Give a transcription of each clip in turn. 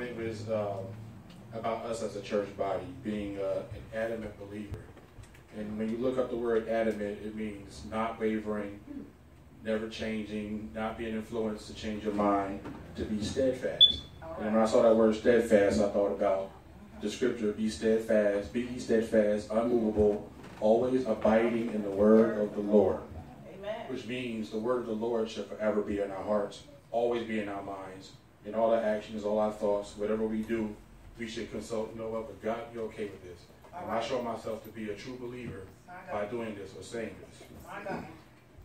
it was um, about us as a church body being uh, an adamant believer. And when you look up the word adamant, it means not wavering, never changing, not being influenced to change your mind, to be steadfast. And when I saw that word steadfast, I thought about the scripture be steadfast, be ye steadfast, unmovable, always abiding in the word of the Lord. Amen. Which means the word of the Lord should forever be in our hearts, always be in our minds, in all our actions, all our thoughts, whatever we do, we should consult, you know what, but God, you're okay with this. and right. I show myself to be a true believer by doing this or saying this.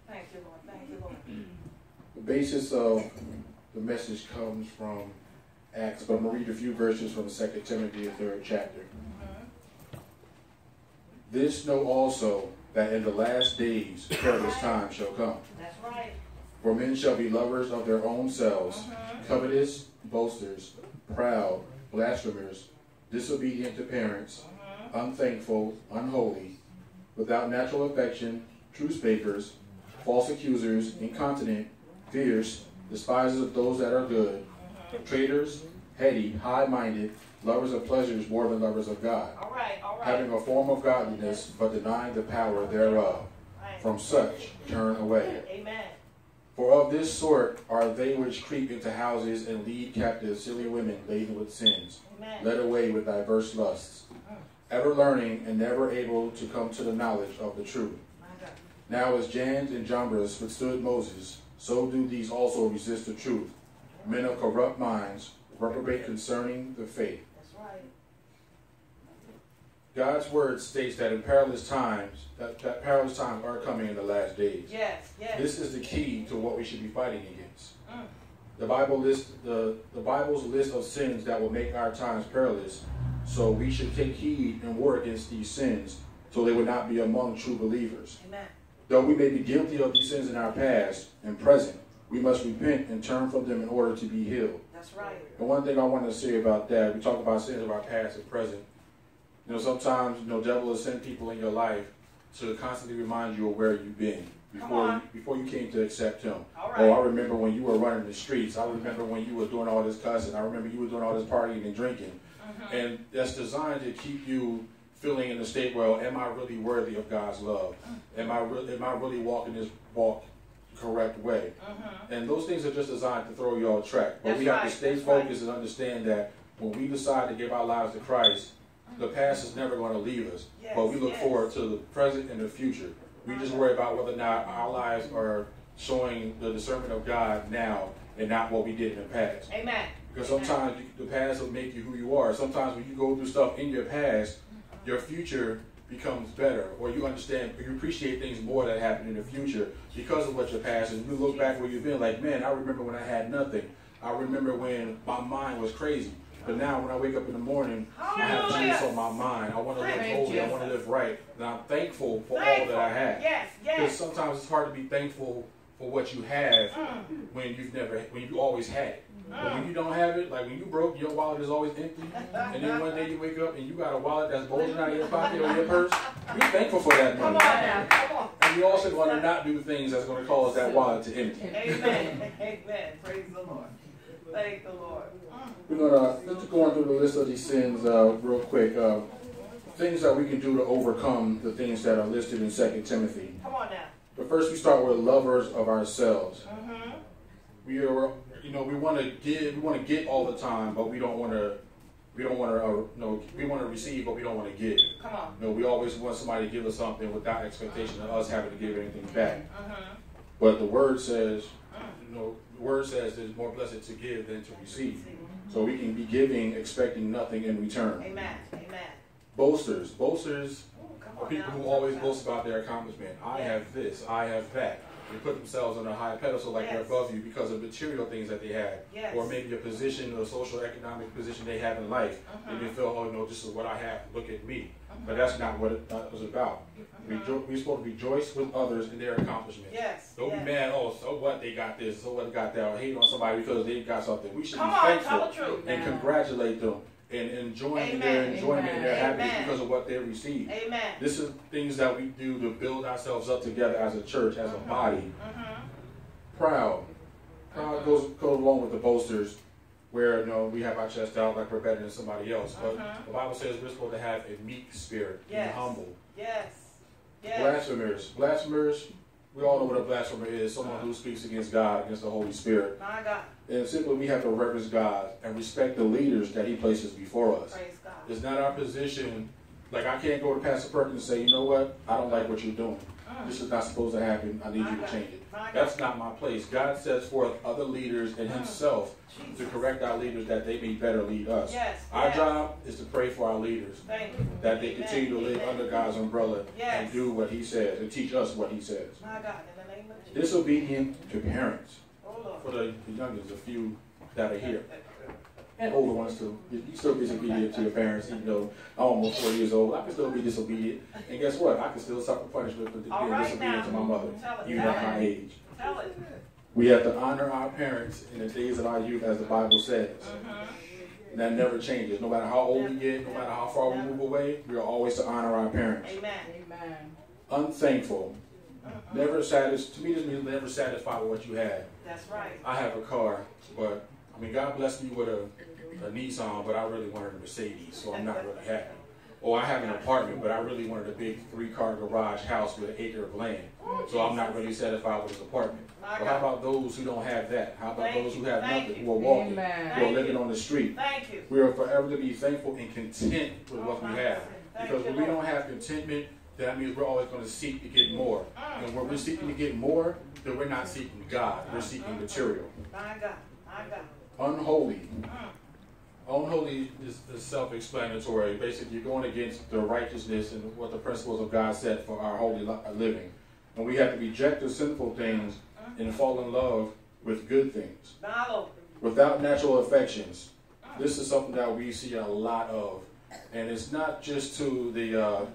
Thank you, Lord. Thank you, Lord. The basis of the message comes from Acts, but I'm going to read a few verses from the Second Timothy, the third chapter. Mm-hmm. This know also that in the last days perilous times shall come. That's right. For men shall be lovers of their own selves, mm-hmm. covetous, boasters, proud, blasphemers, disobedient to parents, mm-hmm. unthankful, unholy, without natural affection, truce breakers, false accusers, incontinent, fierce, despisers of those that are good, mm-hmm. traitors, heady, high-minded, lovers of pleasures more than lovers of God, all right, all right. having a form of godliness, but denying the power thereof. Right. From such turn away. Amen. For of this sort are they which creep into houses and lead captive silly women laden with sins, Amen. led away with diverse lusts, mm. ever learning and never able to come to the knowledge of the truth. Now as Jannes and Jambres withstood Moses, so do these also resist the truth. Men of corrupt minds reprobate concerning the faith. God's word states that in perilous times, that, that perilous times are coming in the last days. Yes, yes. This is the key to what we should be fighting against. Mm. The Bible list the, the Bible's list of sins that will make our times perilous. So we should take heed and war against these sins so they would not be among true believers. Amen. Though we may be guilty of these sins in our past and present, we must repent and turn from them in order to be healed. That's right. And one thing I want to say about that, we talk about sins of our past and present. You know, sometimes, you know, devil will send people in your life to constantly remind you of where you've been before you, before you came to accept him. Oh, I remember when you were running the streets. I remember when you were doing all this cussing. I remember you were doing all this partying and drinking. Mm-hmm. And that's designed to keep you feeling in the state where, am I really worthy of God's love? Mm-hmm. Am I really, am I really walking this walk correct way? Mm-hmm. And those things are just designed to throw you off track. But that's we have right. to stay that's focused right. and understand that when we decide to give our lives to Christ, the past is never going to leave us, yes, but we look yes. forward to the present and the future. We just worry about whether or not our lives are showing the discernment of God now and not what we did in the past. Amen. Because Amen. sometimes the past will make you who you are. Sometimes when you go through stuff in your past, your future becomes better, or you understand, you appreciate things more that happen in the future because of what your past. is. you look back where you've been, like, man, I remember when I had nothing. I remember when my mind was crazy. But now when I wake up in the morning, I have Jesus on my mind. I want to live holy. I want to live right. And I'm thankful for thankful. all that I have. Yes, yes. Because sometimes it's hard to be thankful for what you have mm. when you've never, when you always had it. Mm. But when you don't have it, like when you broke, your wallet is always empty. and then one day you wake up and you got a wallet that's bulging out of your pocket or your purse. Be thankful for that money. Come on now. Come on. And you also want to not do things that's going to cause that wallet to empty. Amen. Amen. Praise the Lord. Thank the Lord. We're going to just go through the list of these sins uh, real quick. Uh, things that we can do to overcome the things that are listed in Second Timothy. Come on now. But first, we start with lovers of ourselves. Mm-hmm. We are, you know, we want to give, we want to get all the time, but we don't want to. We don't want to, uh, you know, we want to receive, but we don't want to give. Come on. You know, we always want somebody to give us something without expectation of us having to give anything back. Mm-hmm. But the word says, you know, word says it's more blessed to give than to receive. So we can be giving, expecting nothing in return. Amen. Amen. Boasters. Boasters Ooh, are people who always boast about their accomplishment. I have this, I have that. They put themselves on a high pedestal like yes. they're above you because of material things that they had, Yes. Or maybe a position or social economic position they have in life. Uh-huh. And they feel, oh no, this is what I have. Look at me. Uh-huh. But that's not what it was about. Uh-huh. Rejo- we're supposed to rejoice with others in their accomplishments. Yes. Don't yes. be mad, oh, so what they got this, so what they got that, or hate on somebody because they got something. We should Come be on, thankful and congratulate them and enjoying Amen. their enjoyment Amen. and their happiness Amen. because of what they receive. Amen. This is things that we do to build ourselves up together as a church, as a body. Mm-hmm proud. Proud goes, goes along with the boasters. where you know we have our chest out like we're better than somebody else. But Uh-huh. the Bible says we're supposed to have a meek spirit, Yes. be humble. Yes. Yes. Blasphemers, blasphemers. We all know what a blasphemer is: someone who speaks against God, against the Holy Spirit. My God. And simply, we have to reverence God and respect the leaders that He places before us. Praise God. It's not our position. Like I can't go to Pastor Perkins and say, you know what, I don't like what you're doing. This is not supposed to happen. I need you to change it. That's not my place. God sets forth other leaders and. Himself to correct our leaders that they may better lead us. Yes. Our yes. job is to pray for our leaders Thank you. that they Amen. continue to live Amen. under God's umbrella Yes. and do what He says and teach us what He says. My God. In the name of Jesus. Disobedient to parents. Oh. For the, the youngest, a few that are here. And older ones too. You still be disobedient to your parents, even though I'm almost four years old. I can still be disobedient. And guess what? I can still suffer punishment for being right disobedient to my mother, even at my age. We have to honor our parents in the days of our youth, as the Bible says. Mm-hmm. And that never changes. No matter how old we get, no matter how far we move away, we are always to honor our parents. Amen. Amen. Unthankful. Mhm. Never satisfied. To me, this means never satisfied with what you have. That's right. I have a car, but I mean, God blessed me with a, a Nissan, but I really wanted a Mercedes, so I'm not really happy. Or I have an apartment, but I really wanted a big three-car garage house with an acre of land, so I'm not really satisfied with this apartment. But how about those who don't have that? How about Thank those who have nothing, you. who are walking, who are living on the street? Thank you. We are forever to be thankful and content with what we oh, have. Because when we don't have contentment, that means we're always going to seek to get more. Mm. And when we're mm, seeking to mm. get more, then we're not seeking God, we're seeking material. My God. My God. Unholy. Mm. Unholy is, is self-explanatory. Basically, you're going against the righteousness and what the principles of God set for our holy li- uh, living. And we have to reject the sinful things and fall in love with good things. Without natural affections. This is something that we see a lot of. And it's not just to the, uh,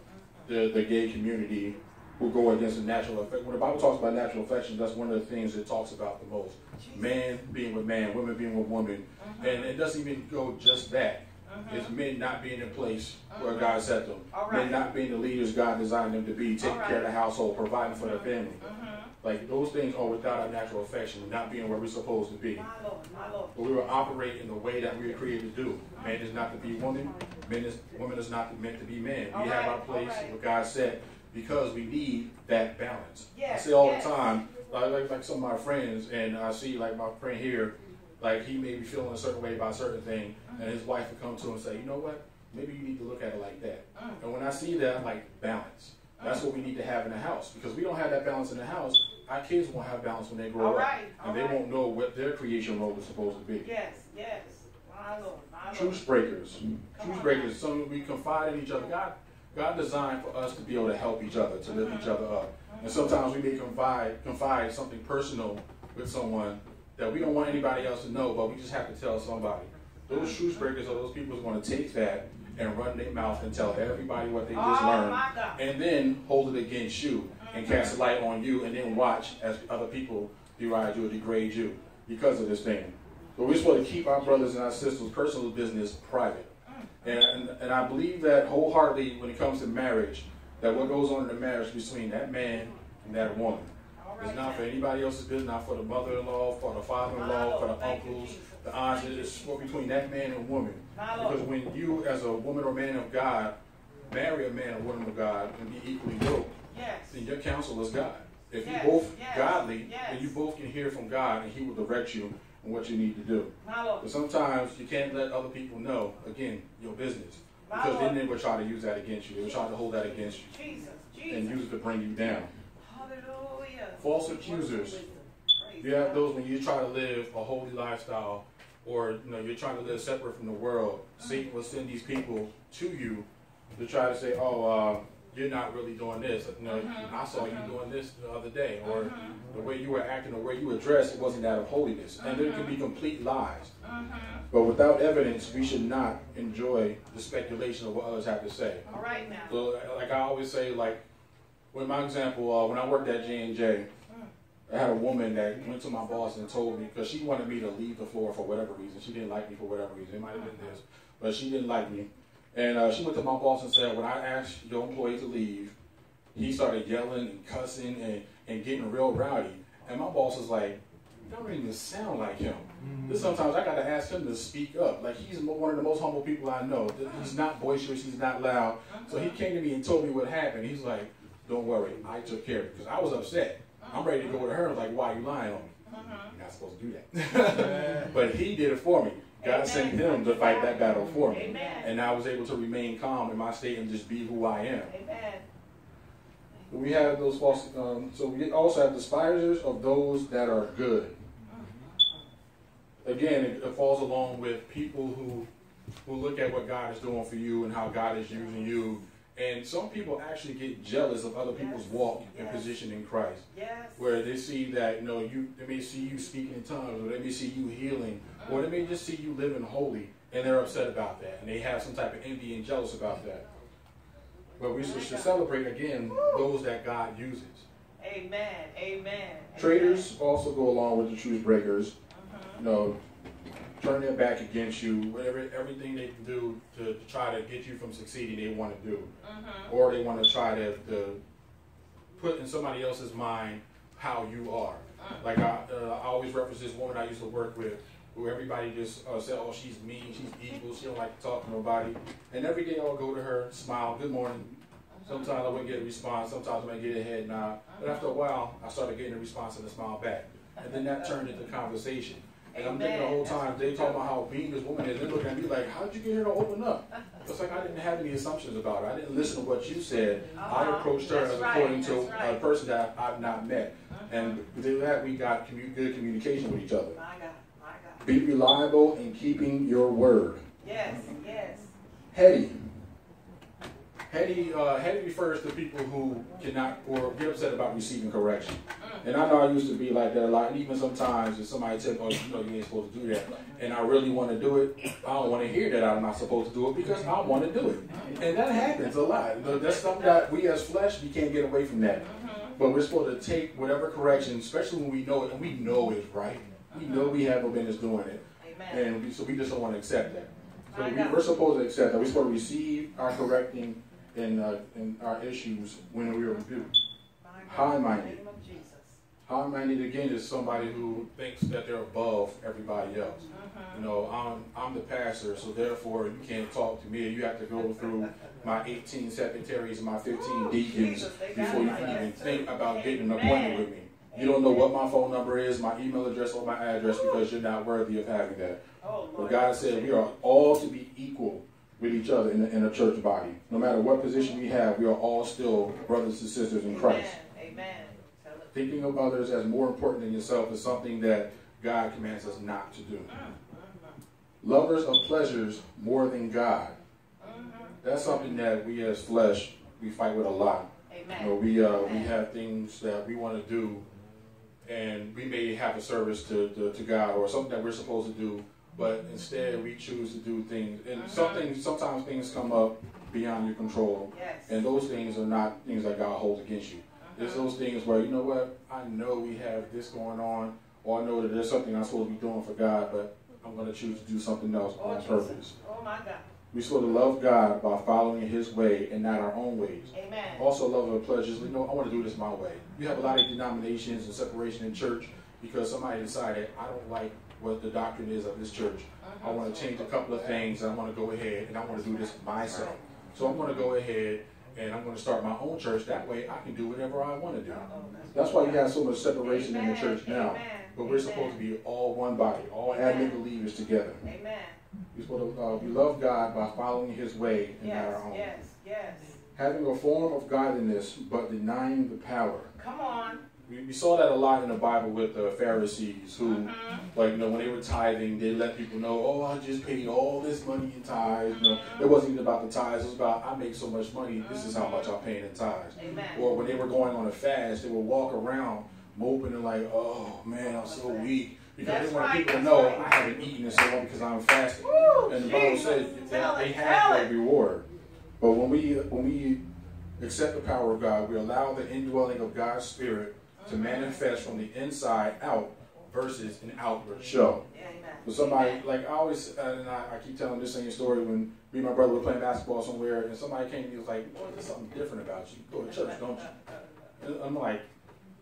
the, the gay community who go against the natural affection. When the Bible talks about natural affections, that's one of the things it talks about the most. Man being with man, women being with women. Mm-hmm. And it doesn't even go just that. Mm-hmm. It's men not being in place where mm-hmm. God set them. All Men not being the leaders God designed them to be, taking right. care of the household, providing for their family. Mm-hmm. Like those things are without our natural affection, not being where we're supposed to be. My Lord. My Lord. But we will operate in the way that we are created to do. Man is not to be woman. Man is woman is not meant to be man. All We have our place right. what God said because we need that balance. Yes, I say all yes. the time, like, like like some of my friends, and I see like my friend here, like he may be feeling a certain way about a certain thing, and his wife would come to him and say, you know what? Maybe you need to look at it like that. And when I see that, I'm like balance. That's what we need to have in the house because we don't have that balance in the house. Our kids won't have balance when they grow All up, right, all and they right. won't know what their creation role is supposed to be. Yes. Yes. My Lord. My Lord. Truce breakers. Come Truce breakers. Some we confide in each other. God, God designed for us to be able to help each other, to lift each other up. And sometimes we may confide confide something personal with someone that we don't want anybody else to know, but we just have to tell somebody. Those truce breakers are those people who's going to take that and run their mouth and tell everybody what they just Oh, learned, and then hold it against you and mm-hmm. cast a light on you, and then watch as other people deride you or degrade you because of this thing. But we're supposed to keep our brothers and our sisters' personal business private. Mm. And, and, and I believe that wholeheartedly when it comes to marriage, that what goes on in the marriage between that man and that woman is not for anybody else's business, not for the mother-in-law, for the father-in-law, for the uncles, the aunts. It's for between that man and woman. Because when you, as a woman or man of God, marry a man or woman of God and be equally yoked, Yes. then your counsel is God. If Yes, you both yes, godly, then you both can hear from God and He will direct you on what you need to do. But sometimes you can't let other people know, again, your business. Because then they will try to use that against you. They will try to hold that against you Jesus. and use it to bring you down. Hallelujah. False accusers. You have those when you try to live a holy lifestyle or you know you're trying to live separate from the world. Satan will send these people to you to try to say, "Oh, uh, you're not really doing this." You know, mm-hmm. I saw you mm-hmm. doing this the other day, or mm-hmm. the way you were acting, the way you were dressed, it wasn't that of holiness. And there can be complete lies. But without evidence, we should not enjoy the speculation of what others have to say. All right now. So, like I always say, like with my example, uh, when I worked at J and J, mm. I had a woman that went to my boss and told me because she wanted me to leave the floor for whatever reason. She didn't like me for whatever reason. It might have been this, but she didn't like me. And uh, she went to my boss and said, when I asked your employee to leave, he started yelling and cussing and, and getting real rowdy. And my boss was like, you don't even sound like him. Mm-hmm. Sometimes I got to ask him to speak up. Like he's one of the most humble people I know. He's not boisterous. He's not loud. So he came to me and told me what happened. He's like, "Don't worry, I took care of it because I was upset. I'm ready to go to her. I'm like, why are you lying on me? You're not supposed to do that. but he did it for me. God Amen. sent him to fight that battle for me. Amen. And I was able to remain calm in my state and just be who I am. Amen. We have those false, um, so we also have despisers of those that are good. Again, it, it falls along with people who who look at what God is doing for you and how God is using you and some people actually get jealous of other people's yes. walk yes. and position in Christ. Yes. Where they see that, you know, you they may see you speaking in tongues, or they may see you healing, or they may just see you living holy, and they're upset about that. And they have some type of envy and jealous about that. But we should celebrate again those that God uses. Amen. Amen. Traitors Amen. also go along with the truth breakers. Uh-huh. You know, turn their back against you, whatever everything they can do to, to try to get you from succeeding, they want to do, mm-hmm. or they want to try to, to, put in somebody else's mind how you are. Mm-hmm. Like I, uh, I always reference this woman I used to work with, who everybody just uh, said, "Oh, she's mean, she's evil, she don't like to talk to nobody." And every day I would go to her, smile, "Good morning." Mm-hmm. Sometimes I wouldn't get a response. Sometimes I might get a head nod. But after a while, I started getting a response and a smile back, and then that turned into conversation. And I'm thinking the whole time, they talking about how being this woman is, they're looking at me like, how did you get her to open up? It's like I didn't have any assumptions about her. I didn't listen to what you said. Uh-huh. I approached her as right. according to right. a person that I've not met. Uh-huh. And through that, we got commu- good communication with each other. My God, my God. Be reliable in keeping your word. Yes, yes. Heady. Heady, uh, heady refers to people who cannot or get upset about receiving correction. And I know I used to be like that a lot. And even sometimes if somebody said, oh, you know, you ain't supposed to do that. And I really want to do it, I don't want to hear that I'm not supposed to do it because I want to do it. And that happens a lot. That's something that we as flesh, we can't get away from that. But we're supposed to take whatever correction, especially when we know it, and we know it's right. We know we have no business doing it. And we, so we just don't want to accept that. So we, are supposed to accept that. We're supposed to receive our correcting and, uh, and our issues when we are rebuked. High-minded. High-minded again is somebody who thinks that they're above everybody else. Uh-huh. You know, I'm I'm the pastor, so therefore you can't talk to me. You have to go through my 18 secretaries and my 15 Ooh, deacons before you can even think about getting an appointment with me. You don't know what my phone number is, my email address, or my address because you're not worthy of having that. Oh, but God said we are all to be equal with each other in, the, in a church body. No matter what position we have, we are all still brothers and sisters in Christ. Amen thinking of others as more important than yourself is something that God commands us not to do. Mm-hmm. Mm-hmm. Lovers of pleasures more than God. Mm-hmm. That's something that we as flesh we fight with a lot. Amen. You know, we uh, we have things that we want to do, and we may have a service to, to, to, God or something that we're supposed to do, but instead we choose to do things. And uh-huh. something sometimes things come up beyond your control, yes. and those things are not things that God holds against you. There's those things where, you know what, I know we have this going on, or I know that there's something I'm supposed to be doing for God, but I'm going to choose to do something else oh, on purpose. Oh, my God. We sort of love God by following His way and not our own ways. Amen. Also, love our pleasures. You know, I want to do this my way. You have a lot of denominations and separation in church because somebody decided I don't like what the doctrine is of this church. I want to change a couple of things. And I want to go ahead and I want to do this myself. So I'm going to go ahead and I'm going to start my own church. That way, I can do whatever I want to do. That's why you have so much separation Amen. in the church now. Amen. But we're Amen. supposed to be all one body, all adamant believers together. Amen. We're supposed to uh, we love God by following His way and yes, not our own. Yes, yes. Having a form of godliness, but denying the power. Come on. We, we saw that a lot in the Bible with the Pharisees who, mm-hmm. like, you know, when they were tithing, they let people know, oh, I just paid all this money in tithes. You know, it wasn't even about the tithes. It was about, I make so much money, this is how much I'm paying in tithes. Amen. Or when they were going on a fast, they would walk around moping and like, oh, man, I'm so weak. Because That's they want right. people to know right. I haven't eaten in so long because I'm fasting. Woo, and the Bible says that they have their reward. But when we when we accept the power of God, we allow the indwelling of God's Spirit to manifest from the inside out versus an outward show. So somebody, like I always, uh, and I, I, keep telling this same story when me and my brother were playing basketball somewhere, and somebody came to me and was like, "Boy, there's something different about you. You go to church, don't you?" And I'm like,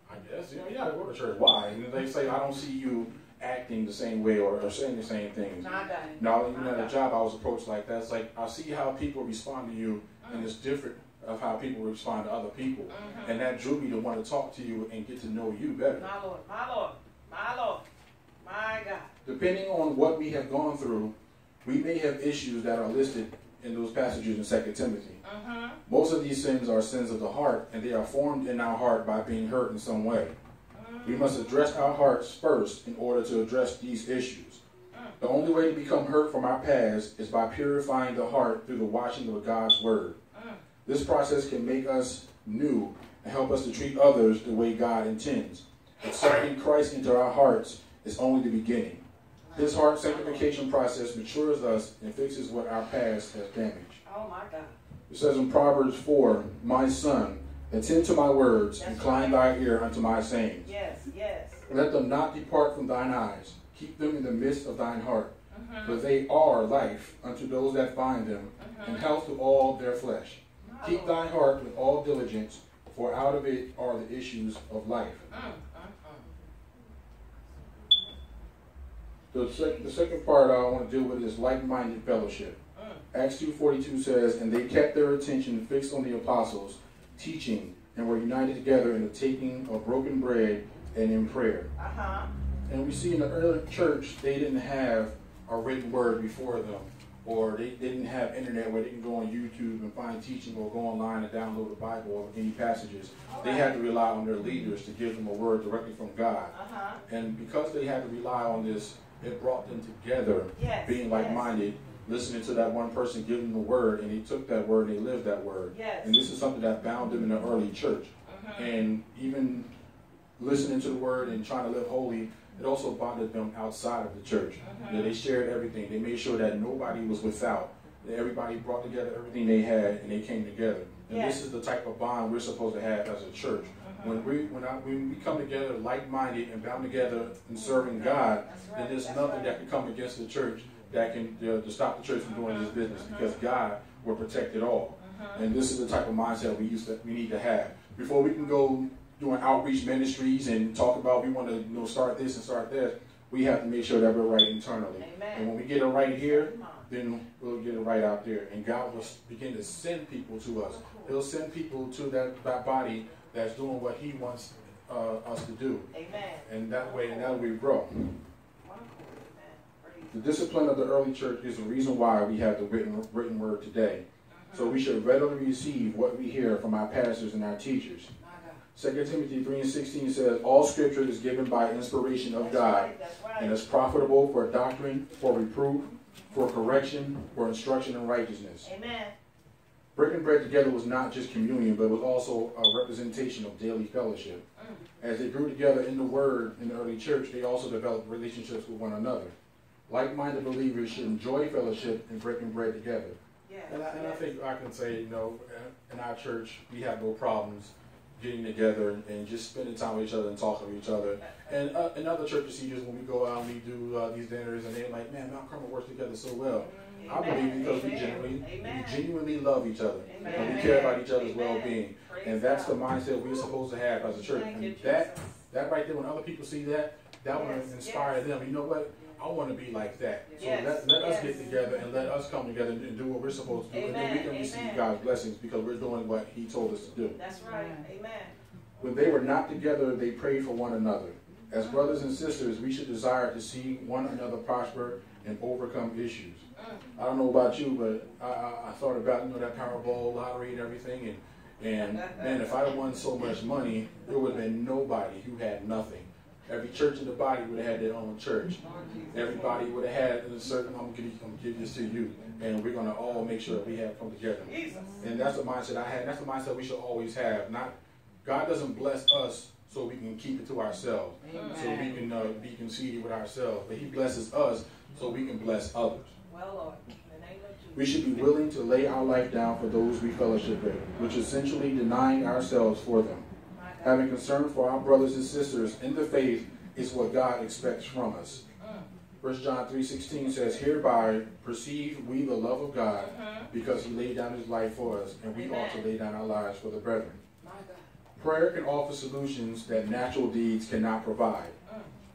I guess, you know, you gotta go to church. Why? And they say, I don't see you acting the same way or, or saying the same things. My God. Now, even at a job, I was approached like that. It's like, I see how people respond to you, and it's different of how people respond to other people. Mhm. And that drew me to want to talk to you and get to know you better. My Lord, my Lord, my Lord, my God. Depending on what we have gone through, we may have issues that are listed in those passages in 2 Timothy. Mm-hmm. Most of these sins are sins of the heart, and they are formed in our heart by being hurt in some way. We must address our hearts first in order to address these issues. The only way to become hurt from our past is by purifying the heart through the washing of God's Word. This process can make us new and help us to treat others the way God intends. Accepting Christ into our hearts is only the beginning. His heart sanctification process matures us and fixes what our past has damaged. Oh my God. It says in Proverbs 4, My son, attend to my words, That's incline thy ear unto my sayings. Yes, yes. Let them not depart from thine eyes. Keep them in the midst of thine heart. Mm-hmm. For they are life unto those that find them, and health to all their flesh. Keep thy heart with all diligence, for out of it are the issues of life. Mm, mm, The, sec- the second part I want to deal with is like-minded fellowship. mm, mm. Acts 2.42 says, And they kept their attention fixed on the apostles, teaching, and were united together in the taking of broken bread and in prayer. Uh-huh. And we see in the early church, they didn't have a written word before them, or they didn't have internet where they can go on YouTube and find teaching or go online and download the Bible or any passages. They had to rely on their leaders to give them a word directly from God. Uh-huh. And because they had to rely on this, it brought them together, Yes. being like-minded, listening to that one person give them the word, and they took that word and they lived that word. Yes. And this is something that bound them in the early church. Mhm. And even listening to the word and trying to live holy, it also bonded them outside of the church. Mhm. That they shared everything. They made sure that nobody was without. Everybody brought together everything they had and they came together. And this is the type of bond we're supposed to have as a church. Mhm. When we when, I, when we come together like-minded and bound together in serving God, That's then there's That's nothing right. that can come against the church that can uh, to stop the church from doing this business because God will protect it all. And this is the type of mindset we used to, we need to have before we can go doing outreach ministries and talk about we want to you know start this and start that. We have to make sure that we're right internally. Amen. And when we get it right here, then we'll get it right out there. And God will begin to send people to us. He'll send people to that, that body that's doing what He wants uh, us to do. Amen. And that way, and that way we grow. One accord. Amen. Praise The discipline of the early church is the reason why we have the written, written word today. So we should readily receive what we hear from our pastors and our teachers. My 2 Timothy 3 and 16 says, All scripture is given by inspiration of That's God right. Right. and is profitable for doctrine, for reproof, for correction, for instruction in righteousness. Amen. Breaking bread together was not just communion, but it was also a representation of daily fellowship. Mm. As they grew together in the Word in the early church, they also developed relationships with one another. Like-minded believers should enjoy fellowship and breaking bread together. Yes. And I, and I think I can say, you know, in our church, we have no problems getting together and, and just spending time with each other and talking to each other. And uh, in other churches, see just when we go out and we do uh, these dinners, and they're like, man, Mount Carmel works together so well. I believe because we genuinely, Amen. we genuinely love each other Amen. and we care about each other's well-being, Praise and that's the mindset we're supposed to have as a church. Thank And that Jesus. that right there, when other people see that, that will inspire yes. them. You know what? I want to be like that. So Yes, let, let us get together and let us come together and do what we're supposed to do, and then we can receive amen. God's blessings because we're doing what He told us to do. That's right. Amen. When they were not together, they prayed for one another. As brothers and sisters, we should desire to see one another prosper and overcome issues. Mm. I don't know about you, but I, I, I thought about you know that Powerball lottery and everything, and and man, if I'd won so much money, there would have been nobody who had nothing. Every church in the body would have had their own church. Everybody would have had a certain. I'm gonna give, I'm gonna give this to you, and we're gonna all make sure that we have come together. And that's the mindset I had. That's the mindset we should always have. Not God doesn't bless us so we can keep it to ourselves, so we can uh, be conceited with ourselves. But He blesses us so we can bless others. Well, Lord, in the name of Jesus. We should be willing to lay our life down for those we fellowship with, which is essentially denying ourselves for them. Having concern for our brothers and sisters in the faith is what God expects from us. Mm. 1 John 3.16 says, Hereby perceive we the love of God Mhm. because he laid down his life for us, and we ought to lay down our lives for the brethren. Prayer can offer solutions that natural deeds cannot provide.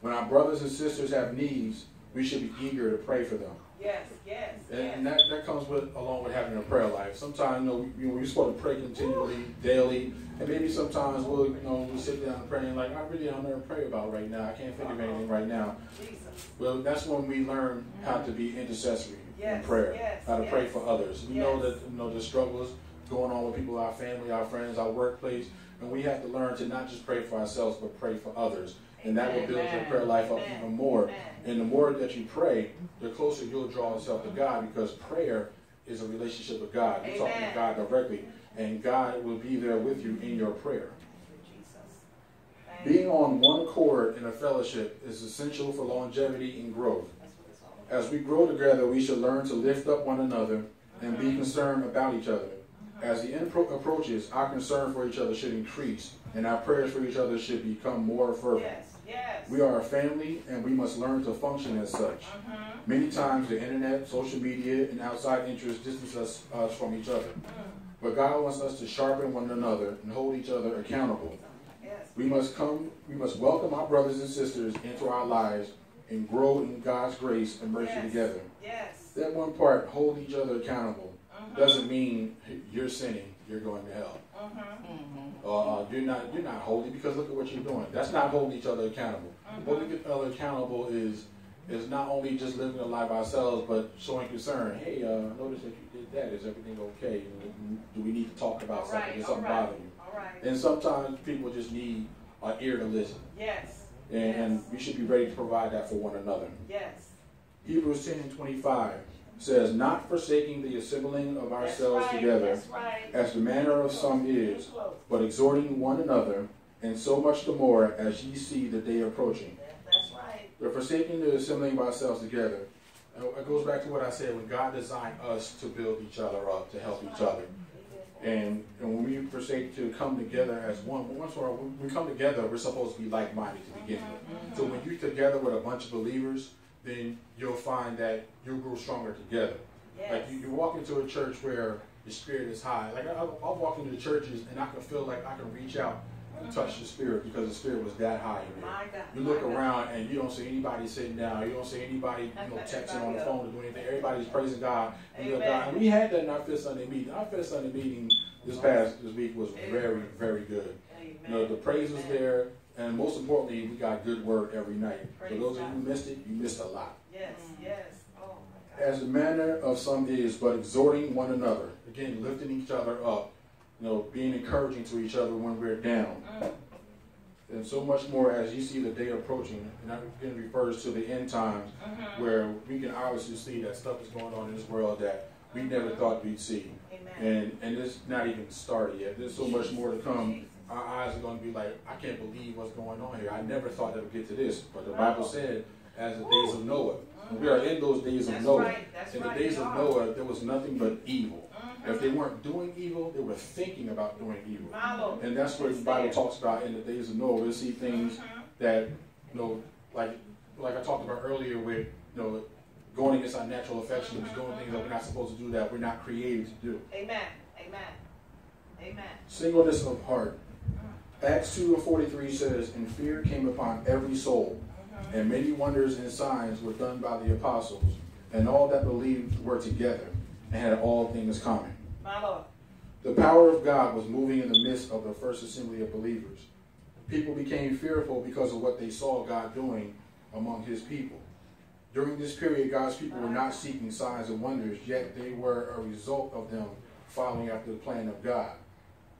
When our brothers and sisters have needs, we should be eager to pray for them. Yes, yes, And, yes. and that, that comes with along with having a prayer life. Sometimes you know, you know, we're supposed to pray continually, daily, and maybe sometimes we'll you know we sit down and pray and like I really don't know to pray about right now. I can't think of anything right now. Jesus. Well, that's when we learn how to be intercessory in prayer, yes, how to pray for others. We know that you know the struggles going on with people, our family, our friends, our workplace, and we have to learn to not just pray for ourselves but pray for others, and that will build your prayer life up even more. And the more that you pray, the closer you'll draw yourself to God because prayer is a relationship with God. You're talking to God directly, and God will be there with you in your prayer. Being on one accord in a fellowship is essential for longevity and growth. As we grow together, we should learn to lift up one another and be concerned about each other. As the end pro- approaches, our concern for each other should increase, and our prayers for each other should become more fervent. Yes, yes. We are a family, and we must learn to function as such. Mhm. Many times, the internet, social media, and outside interests distance us, us from each other. But God wants us to sharpen one another and hold each other accountable. Yes. We must come, we must welcome our brothers and sisters into our lives and grow in God's grace and mercy Yes. together. Yes. That one part, hold each other accountable, Mhm. doesn't mean you're sinning, you're going to hell. Mhm. Uh, you're not you're not holy because look at what you're doing. That's not holding each other accountable. Holding each other accountable is is not only just living a life ourselves, but showing concern. Hey, uh, I noticed that you did that. Is everything okay? Do we need to talk about All something? right, all something right. bother you? All right. And sometimes people just need an ear to listen, Yes. and, and we should be ready to provide that for one another. Yes. Hebrews 10 and 25 says, Not forsaking the assembling of ourselves right. together, right. as the manner of some is, but exhorting one another, and so much the more as ye see the day approaching. That's right. We're forsaking the assembling of ourselves together. It goes back to what I said when God designed us to build each other up, to help each other. And, and when we forsake to come together as one, once we're, when we come together, we're supposed to be like minded to begin with. So when you're together with a bunch of believers, then you'll find that you'll grow stronger together. Yes. Like you, you walk into a church where the spirit is high. Like I, I'll walk into the churches and I can feel like I can reach out and touch the spirit because the spirit was that high in there. My God. You look around and you don't see anybody sitting down. You don't see anybody, you know, texting on the phone or doing anything. Everybody's praising God. And Amen. God. And we had that in our fifth Sunday meeting. Our fifth Sunday meeting this past this week was very, very good. Amen. You know, the praise was there, and most importantly, we got good word every night. For Praise those of you who missed it, you missed a lot. Yes. Yes. Oh my God. As the manner of some is, but exhorting one another. Again, lifting each other up. You know, being encouraging to each other when we're down. Mm. And so much more as you see the day approaching. And that again refers to the end times Mhm. where we can obviously see that stuff is going on in this world that we never thought we'd see. Amen. And and it's not even started yet. There's so much more to come. Our eyes are going to be like, I can't believe what's going on here. I never thought that would get to this. But the Bible said, as the days of Noah. We are in those days of Noah. right. That's In right. the days of. Noah, there was nothing but evil. Mhm. If they weren't doing evil, they were thinking about doing evil. And that's what the Bible there. talks about in the days of Noah. We'll see things Mhm. that, you know, like like I talked about earlier with, you know, going against our natural affections, doing things that we're not supposed to do, that we're not created to do. Amen. Amen. Amen. Singleness of heart. Acts 2 and 43 says, And fear came upon every soul, mm-hmm. and many wonders and signs were done by the apostles, and all that believed were together, and had all things common. My Lord. The power of God was moving in the midst of the first assembly of believers. People became fearful because of what they saw God doing among his people. During this period, God's people were not seeking signs and wonders, yet they were a result of them following after the plan of God.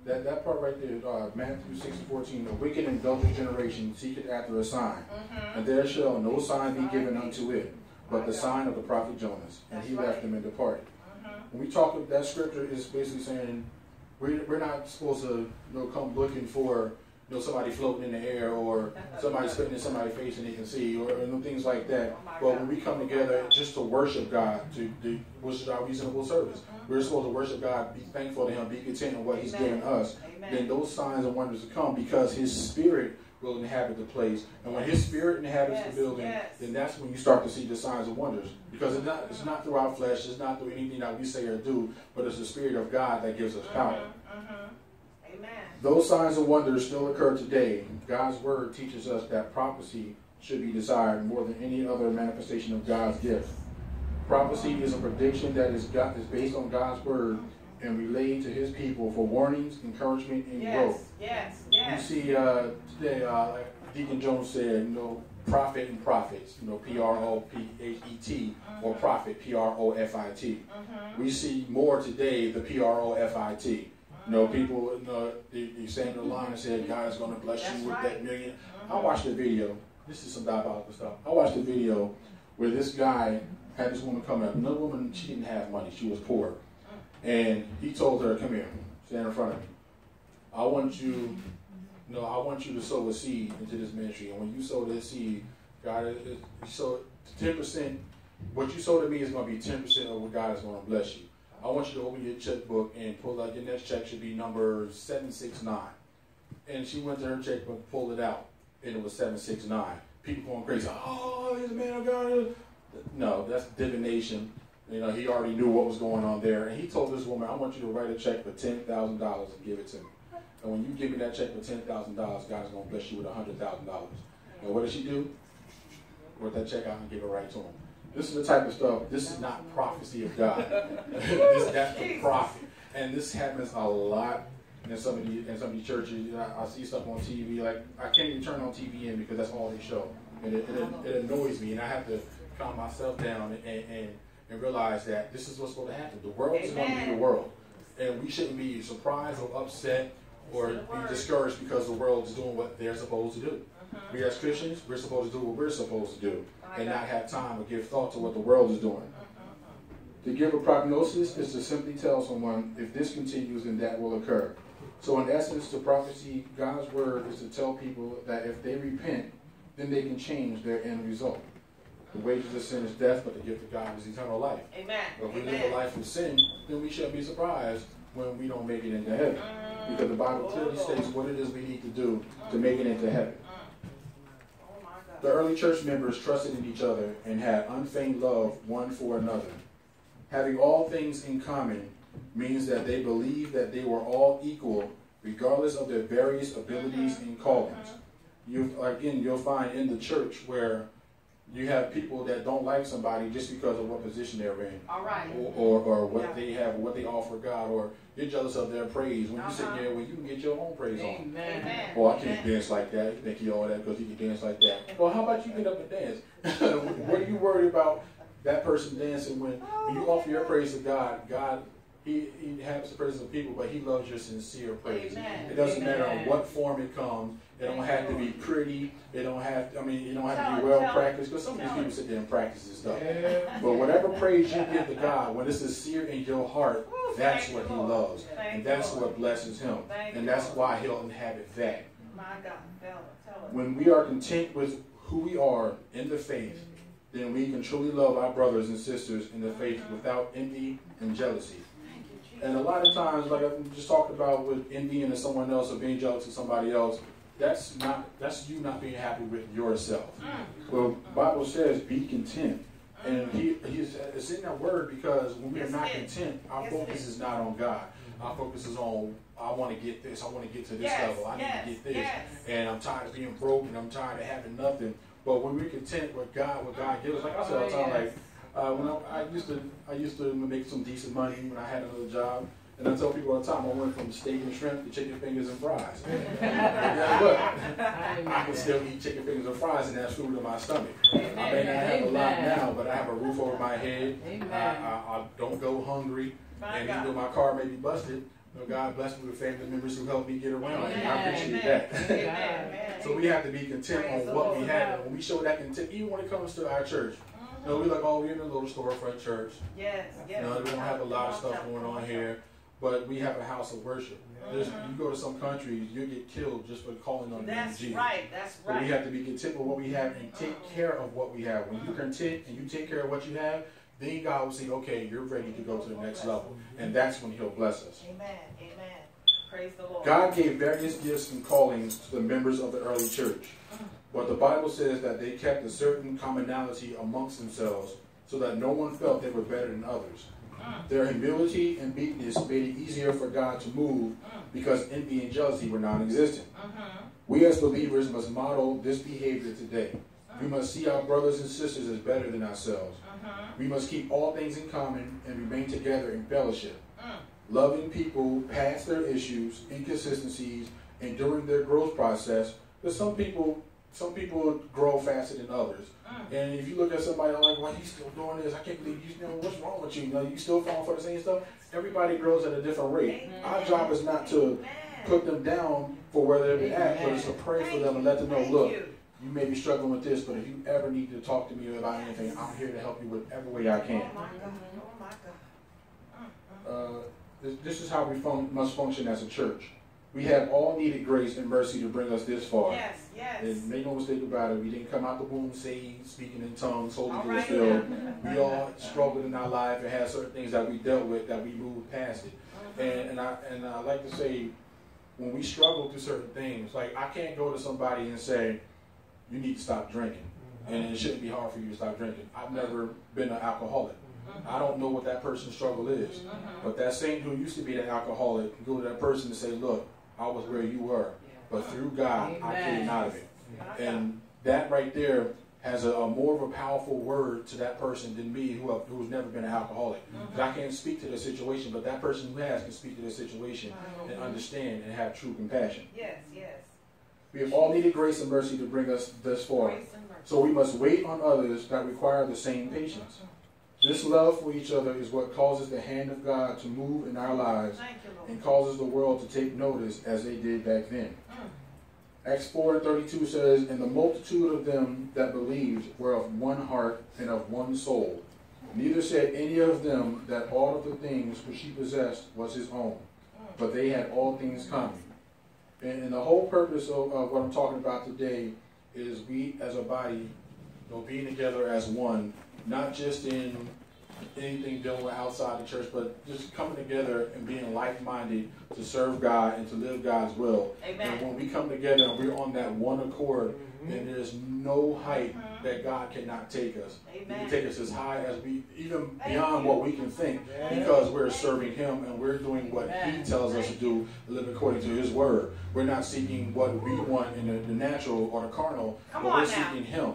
That, that part right there, uh, Matthew 6 and 14, the wicked and indulgent generation seeketh after a sign, Mm-hmm. and there shall no sign be given unto it, but the sign of the prophet Jonas. And he That's right. left them and departed. Mm-hmm. When we talk of that scripture is basically saying we're, we're not supposed to you know come looking for you know somebody floating in the air or somebody spitting in somebody's face and they can see or, things like that. Oh But when we come together just to worship God, to, to which is our reasonable service, we're supposed to worship God, be thankful to Him, be content in what He's given us. Amen. Then those signs and wonders will come because His Spirit will inhabit the place, and when His Spirit inhabits Yes, the building, yes. then that's when you start to see the signs and wonders. Because it's not it's not through our flesh, it's not through anything that we say or do, but it's the Spirit of God that gives us power. Mhm. Amen. Those signs and wonders still occur today. God's word teaches us that prophecy should be desired more than any other manifestation of God's gift. Prophecy is a prediction that is, God, is based on God's word and relayed to his people for warnings, encouragement, and Yes, growth. yes, You see, uh, today, uh, Deacon Jones said, you know, prophet and prophets, you know, P R O P H E T, or prophet, P R O F I T. Mm-hmm. We see more today the P R O F I T. You know, people, you know, they, they stand in the line and said, God is going to bless That's you with right. that million. Mm-hmm. I watched the video. This is some diabolical stuff. I watched the video where this guy had this woman come up. Another woman, she didn't have money. She was poor. And he told her, come here, stand in front of me. I want you, no, I want you to sow a seed into this ministry. And when you sow this seed, God, is, you sow 10%, what you sow to me is going to be 10% of what God is going to bless you. I want you to open your checkbook and pull out your next check should be number 769. And she went to her checkbook, pulled it out, and it was 769. People going crazy. Oh, he's a man of God. No, that's divination. You know, he already knew what was going on there. And he told this woman, I want you to write a check for $10,000 and give it to me. And when you give me that check for $10,000, God is going to bless you with $100,000. And what did she do? Wrote that check out and gave it right to him. This is the type of stuff, this is not prophecy of God. this, that's the prophet. And this happens a lot in some of the in some of these churches. You know, I, I see stuff on TV, like I can't even turn on TV in because that's all they show. And it, it, it annoys me and I have to calm myself down and, and, and realize that this is what's going to happen. The world is going to be the world. And we shouldn't be surprised or upset or be discouraged because the world is doing what they're supposed to do. We as Christians, we're supposed to do what we're supposed to do and not have time or give thought to what the world is doing. To give a prognosis is to simply tell someone if this continues, then that will occur. So, in essence, the prophecy, God's word, is to tell people that if they repent, then they can change their end result. The wages of sin is death, but the gift of God is eternal life. Amen. But if we live a life of sin, then we shouldn't be surprised when we don't make it into heaven. Because the Bible clearly states what it is we need to do to make it into heaven. The early church members trusted in each other and had unfeigned love one for another. Having all things in common means that they believed that they were all equal, regardless of their various abilities and callings. You again, you'll find in the church where you have people that don't like somebody just because of what position they're in, All right. or, or, or what Yeah. they have, what they offer God, or you're jealous of their praise. When you sit Uh-huh. there, when you can get your own praise on. Amen. Amen. Oh, I can't dance like that. Thank you all that because he can dance like that. Well, how about you get up and dance? what are you worried about that person dancing when, when you offer your praise to God? God, he, he has the praise of people, but he loves your sincere praise. Amen. It doesn't matter Amen. in what form it comes. It don't have to be pretty. It don't have. I mean, you don't have to be well tell, practiced. Because some of these people sit there and practice this stuff. Yeah. But whatever praise you give to God, when it's sincere in your heart, Woo, that's what He loves, Thank and that's Lord. what blesses Him, Thank and that's Lord. why He'll inhabit that. My God. Tell it. Tell. When we are content with who we are in the faith, then we can truly love our brothers and sisters in the faith mm-hmm. without envy and jealousy. Thank you, Jesus. And a lot of times, like I just talked about with envying someone else or being jealous of somebody else, that's not that's you not being happy with yourself. Mm. Well, Bible says be content. And he, he's it's in that word because when we're not content, our Yes, focus is. not on God. Our focus is on I want to get this, I want to get to this Yes, level, I need to get this. yes. And I'm tired of being broke and I'm tired of having nothing. But when we're content with God, what God gives us, like I said all the time, like uh, when I, I used to I used to make some decent money when I had another job. And I tell people all the time, I went from steak and shrimp to chicken fingers and fries. yeah, but I can still eat chicken fingers and fries, and that's food in my stomach. I may not have a lot now, but I have a roof over my head. Amen. I, I, I don't go hungry, My and God. even though my car may be busted, God bless me with family members who help me get around, and I appreciate Amen. that. Amen. Amen. So we have to be content Praise on the what we have. And when we show that content, even when it comes to our church, you know, we're like, oh, we're in a little storefront church. Yes. Yes. You know, we don't have a lot of stuff going on here, but we have a house of worship. Mm-hmm. There's, you go to some countries, you get killed just for calling on the name of That's Jesus. right. That's But we have to be content with what we have and take mm-hmm. care of what we have. When you're mm-hmm. content and you take care of what you have, then God will say, okay, you're ready to go to the next level. And that's when He'll bless us. Amen. Amen. Praise the Lord. God gave various gifts and callings to the members of the early church. But the Bible says that they kept a certain commonality amongst themselves so that no one felt they were better than others. Their humility and meekness made it easier for God to move because envy and jealousy were non existent. Uh-huh. We as believers must model this behavior today. We uh-huh. must see our brothers and sisters as better than ourselves. Uh-huh. We must keep all things in common and remain together in fellowship. Uh. Loving people past their issues, inconsistencies, and during their growth process. Because some people, some people grow faster than others. And if you look at somebody like, why you still doing this? I can't believe you, know, what's wrong with you? You know, you still falling for the same stuff? Everybody grows at a different rate. Our job is not to put them down for where they're at, but it's to pray for them and let them know, look, you may be struggling with this, but if you ever need to talk to me about anything, I'm here to help you whatever way I can. Oh my God. Oh my God. Uh, this, this is how we fun- must function as a church. We have all needed grace and mercy to bring us this far. Yes, yes. And make no mistake about it, we didn't come out the womb saved, speaking in tongues, holy All ghost right filled. We all struggled in our life and had certain things that we dealt with that we moved past it. Uh-huh. And, and I and I like to say, when we struggle through certain things, like I can't go to somebody and say, you need to stop drinking, mm-hmm. and it shouldn't be hard for you to stop drinking. I've uh-huh. never been an alcoholic. Mm-hmm. I don't know what that person's struggle is, mm-hmm. but that saint who used to be the alcoholic can go to that person and say, look, I was where you were, but through God, I came out of it. And that right there has a, a more of a powerful word to that person than me who have, who's never been an alcoholic. Mm-hmm. 'Cause I can't speak to the situation, but that person who has can speak to the situation and understand and have true compassion. Yes, yes. We have all needed grace and mercy to bring us this far. Grace and mercy. So we must wait on others that require the same patience. Mm-hmm. This love for each other is what causes the hand of God to move in our lives you, and causes the world to take notice as they did back then. Mm. Acts 4 and 32 says, And the multitude of them that believed were of one heart and of one soul. Neither said any of them that all of the things which he possessed was his own, mm. but they had all things common. And, and the whole purpose of, of what I'm talking about today is we as a body, you know, being together as one, not just in anything dealing with outside the church, but just coming together and being like-minded to serve God and to live God's will. And when we come together and we're on that one accord, then there's no height that God cannot take us. He can take us as high as we, even beyond what we can think, because we're serving Him and we're doing what He tells us to do, live according to His word. We're not seeking what we want in the, the natural or the carnal, Come but we're now. seeking Him.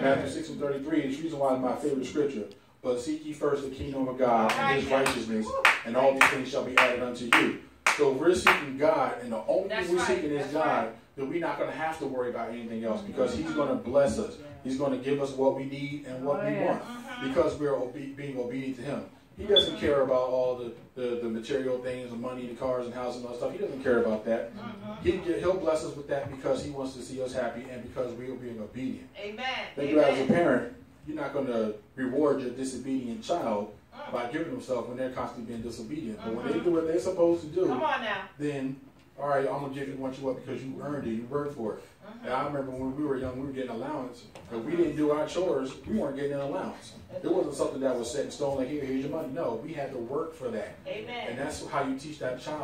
Matthew 6 and 33 is the reason why it's my favorite scripture. But seek ye first the kingdom of God and His righteousness, and all these things shall be added unto you. So if we're seeking God, and the only That's thing we're right, seeking is that's God, right. then we're not going to have to worry about anything else because He's going to bless us. He's going to give us what we need and what Oh, we yeah. want Mm-hmm. because we're obe- being obedient to Him. He doesn't care about all the, the, the material things, the money, the cars and houses and all that stuff. He doesn't care about that. Mm-hmm. He, he'll bless us with that because He wants to see us happy and because we are being obedient. Amen. Think about as a parent, you're not going to reward your disobedient child by giving them stuff when they're constantly being disobedient. But when they mm-hmm. do what they're supposed to do, Come on now. then all right, I'm gonna give you what you want because you earned it, you worked for it. Mm-hmm. And I remember when we were young, we were getting allowance. If we mm-hmm. didn't do our chores, we weren't getting an allowance. It wasn't something that was set in stone like here, here's your money. No, we had to work for that, Amen. and that's how you teach that child.